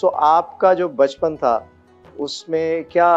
सो so, आपका जो बचपन था उसमें क्या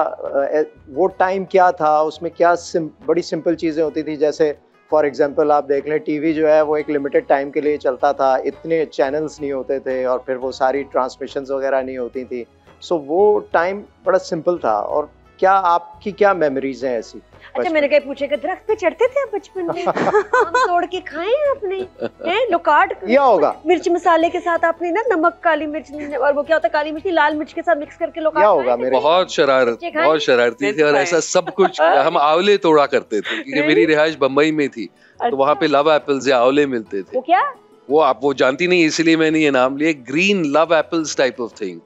वो टाइम क्या था? उसमें क्या सिम, बड़ी सिंपल चीज़ें होती थी? जैसे फॉर एग्ज़ाम्पल आप देख लें टीवी जो है वो एक लिमिटेड टाइम के लिए चलता था। इतने चैनल्स नहीं होते थे और फिर वो सारी ट्रांसमिशन वगैरह नहीं होती थी। सो so, वो टाइम बड़ा सिंपल था और क्या आपकी क्या मेमोरीज हैं ऐसी? अच्छा मैंने कहीं पूछे कि दरख्त पे चढ़ते थे आप बचपन में? आम तोड़ के खाए आपने? हैं? लोकाट क्या होगा। मिर्च मसाले के साथ आपने ना नमक काली मिर्च और वो क्या होता है काली मिर्च लाल मिर्च के साथ मिक्स करके लोकाट क्या होगा मेरे बहुत शरारत बहुत शरारती थी और ऐसा सब कुछ हम आंवले तोड़ा करते थे क्योंकि मेरी रिहाइश बम्बई में थी तो वहाँ पे लव एप्पल्स या आंवले मिलते थे। वो क्या? वो आप वो जानती नहीं इसलिए मैंने ये नाम लिया green love apples type of thing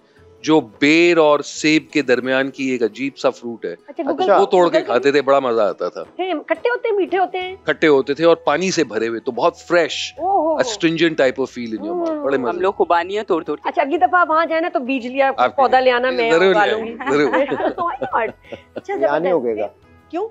जो बेर और सेब के दरमियान की एक अजीब सा फ्रूट है। अच्छा, अच्छा। वो तोड़ के खाते थे बड़ा मज़ा आता था। खट्टे होते हैं मीठे होते हैं? खट्टे होते थे और पानी से भरे हुए तो बहुत fresh astringent type of feel in your mouth बड़े मज़े। हम लोग खुबानियाँ तोड़ तोड़ अच्छा अगली दफ़ा वहाँ जाना तो बीज लिया पौधा ले आना मैं अच्छा नहीं होगा क्यों?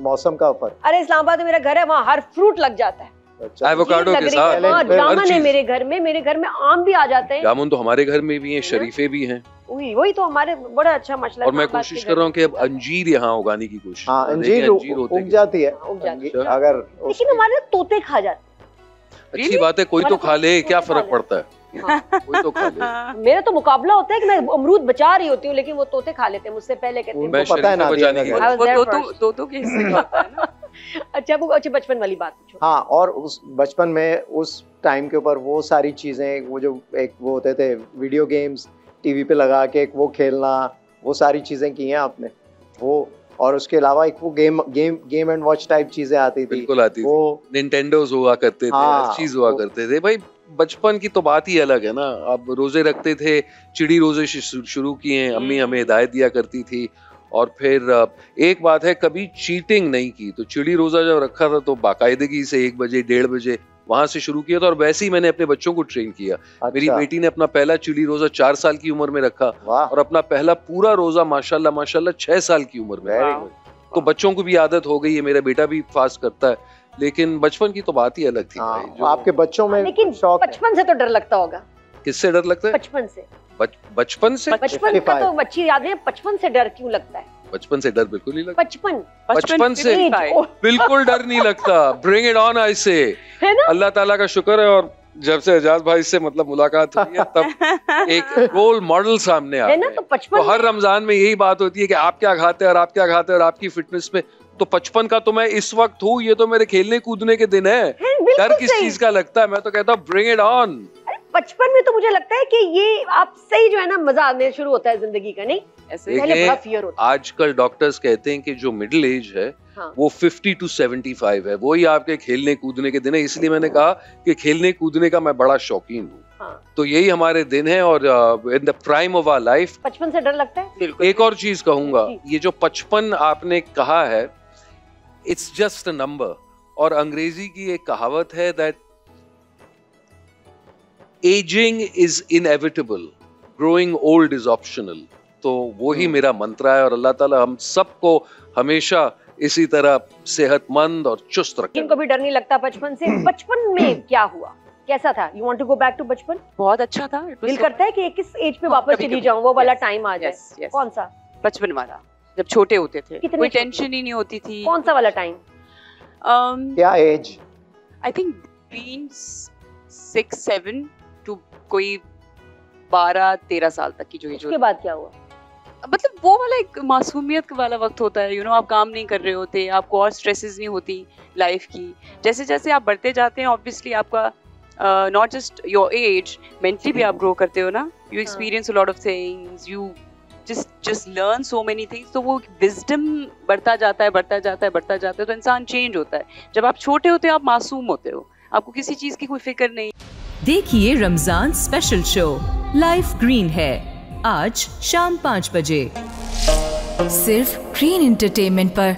मौसम का ऊपर अरे इस्लामाबाद में मेरा घर है वहाँ हर फ्रूट लग जाता है। एवोकाडो के साथ। जामुन है मेरे घर में मेरे घर में आम भी आ जाते हैं। जामुन तो हमारे घर में भी हैं शरीफे भी हैं। वही वही तो हमारे बड़ा अच्छा मसला और मैं कोशिश कर रहा हूँ कि अब अंजीर यहाँ उगाने की कोशिश हाँ अंजीर उग जाती है। उग जाती है। अगर लेकिन हमारे तोते खा जाते अच्छी बात है कोई तो खा ले क्या फ़र्क पड़ता है? हाँ। कोई तो खा ले। मेरा तो मुकाबला होता है कि मैं अमरूद बचा रही होती हूँ लेकिन वो तोते खा लेते हैं मुझसे पहले कहते हैं। पता है ना बचाने की वो तो तो तो के हिस्से होता है ना। अच्छा वो अच्छा बचपन वाली बात पूछो। हाँ और उस बचपन में उस टाइम के ऊपर वो सारी चीज़ें वो जो एक वो होते थे वीडियो गेम्स टीवी पे लगा के एक वो खेलना वो सारी चीज़ें की हैं आपने। वो और उसके अलावा एक वो game game game and watch type चीज़ें आती थी। बिल्कुल आती वो निंटेंडोज हुआ करते थे हाँ, चीज़ हुआ करते थे। भाई बचपन की तो बात ही अलग है ना। अब रोज़े रखते थे चिड़ी रोज़े शुरू किए अम्मी हम्म। हमें हिदायत दिया करती थी। और फिर एक बात है कभी चीटिंग नहीं की तो चिड़ी रोजा जब रखा था तो बाकायदगी से एक बजे डेढ़ बजे वहाँ से शुरू किया था और वैसे ही मैंने अपने बच्चों को ट्रेन किया। अच्छा। मेरी बेटी ने अपना पहला चिड़ी रोजा चार साल की उम्र में रखा और अपना पहला पूरा रोजा माशाल्लाह माशाल्लाह छह साल की उम्र में। तो बच्चों को भी आदत हो गई है मेरा बेटा भी फास्ट करता है। लेकिन बचपन की तो बात ही अलग थी हाँ, जो आपके बच्चों में लेकिन बचपन से तो डर लगता होगा। किससे डर लगता है? बचपन से। बचपन से? बचपन का तो अच्छी याद है बचपन से डर क्यों लगता है? बचपन से डर बिल्कुल नहीं लगता। बचपन बचपन से? बिल्कुल डर नहीं लगता। ब्रिंग इट ऑन आई से अल्लाह ताला का शुक्र है और जब से एजाज भाई से मतलब मुलाकात हुई है तब एक रोल मॉडल सामने आ ना? तो बचपन तो हर रमज़ान में यही बात होती है कि आप क्या खाते हैं और आप क्या खाते हैं और आपकी फिटनेस में। तो बचपन का तो मैं इस वक्त हूँ ये तो मेरे खेलने कूदने के दिन है। डर किस चीज़ का लगता है? मैं तो कहता हूँ ब्रिंग इट ऑन बचपन में तो मुझे लगता है कि ये आप सही जो है ना मज़ा आने शुरू होता है ज़िंदगी का नहीं? ऐसे पहले बड़ा फियर होता है आजकल डॉक्टर्स कहते हैं कि जो मिडिल एज है हाँ। वो 50 टू 75 है। वही आपके खेलने कूदने के दिन है। इसलिए मैंने कहा कि खेलने कूदने का मैं बड़ा शौकीन हूँ। हाँ। तो यही हमारे दिन है और in the prime of our life बचपन से डर लगता है? एक और चीज़ कहूँगा ये जो पचपन आपने कहा है इट्स जस्ट अ नंबर और अंग्रेज़ी की एक कहावत है that ageing is inevitable growing old is optional तो वो ही hmm. मेरा मंत्र है और अल्लाह ताला हम सबको हमेशा इसी तरह सेहतमंद और चुस्त रखे इनको भी डर नहीं लगता बचपन से बचपन में क्या हुआ? कैसा था? You want to go back to बचपन? बहुत अच्छा था। दिल करता है कि किस एज पे वापस चली जाऊँ? वो वाला टाइम आ जाए। कौन सा? बचपन वाला। जब छोटे होते थे। कोई टेंशन ही नहीं होती थी। कौन सा वाला टाइम um, क्या age I think been six seven कोई बारह तेरह साल तक की जो उसके बाद क्या हुआ? मतलब वो वाला एक मासूमियत वाला वक्त होता है यू you नो know, आप काम नहीं कर रहे होते आपको और स्ट्रेसेस नहीं होती लाइफ की। जैसे जैसे आप बढ़ते जाते हैं ऑब्वियसली आपका not just your age mentally भी आप ग्रो करते हो ना। You experience lot of things you just just learn so many things तो वो विजडम बढ़ता जाता है बढ़ता जाता है बढ़ता जाता है तो इंसान चेंज होता है। जब आप छोटे होते हो आप मासूम होते हो। आपको किसी चीज़ की कोई फ़िक्र नहीं। देखिए Ramzan special show life green है। आज शाम पाँच बजे। सिर्फ़ ग्रीन इंटरटेनमेंट पर